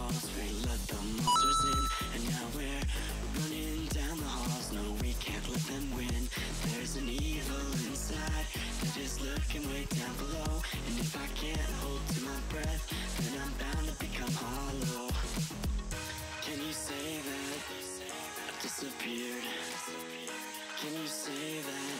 walls We let the monsters in. And now we're running down the halls. No, we can't let them win. There's an evil inside That is lurking way down below. And if I can't hold to my breath Then I'm bound to become hollow. Can you say that I've disappeared? Can you say that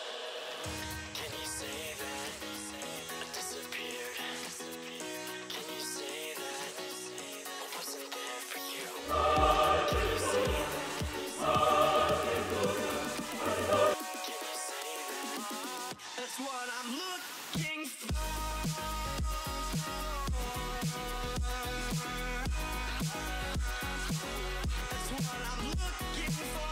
That's what I'm looking for. That's what I'm looking for.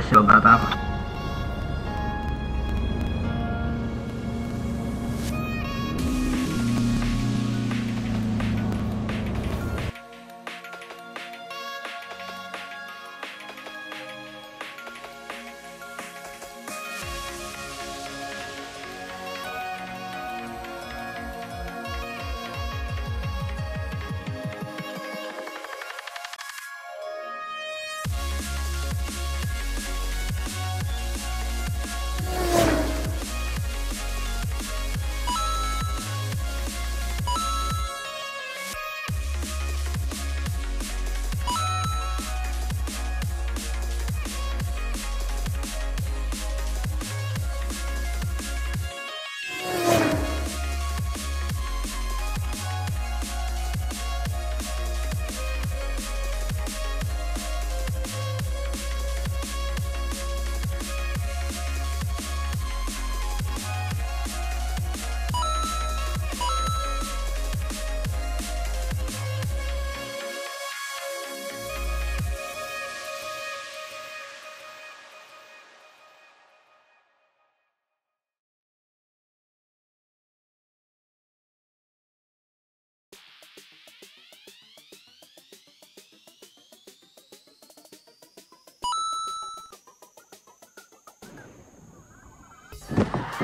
小望大吧。